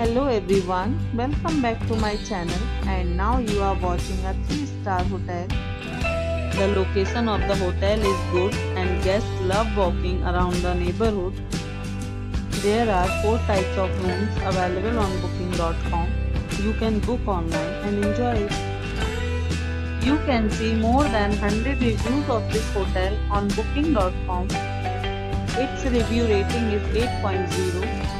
Hello everyone, welcome back to my channel and now you are watching a 3 star hotel. The location of the hotel is good and guests love walking around the neighborhood. There are 4 types of rooms available on booking.com. You can book online and enjoy it. You can see more than 100 reviews of this hotel on booking.com. Its review rating is 8.0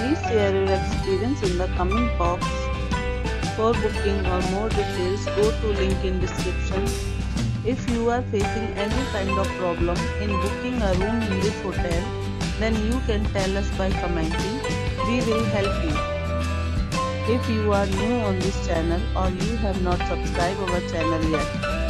please share your experience in the comment box. For booking or more details, go to link in description. If you are facing any kind of problem in booking a room in this hotel, then you can tell us by commenting. We will help you. If you are new on this channel or you have not subscribed our channel yet,